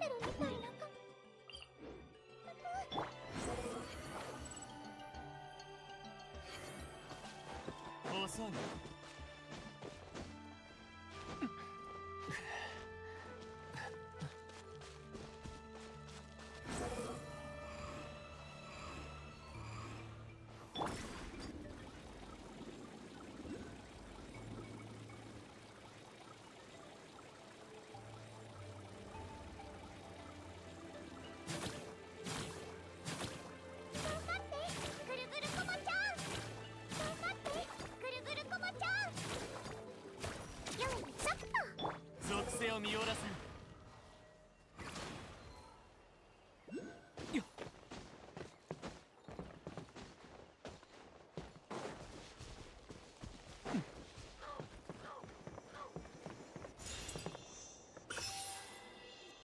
てるみたいなか。遅い身を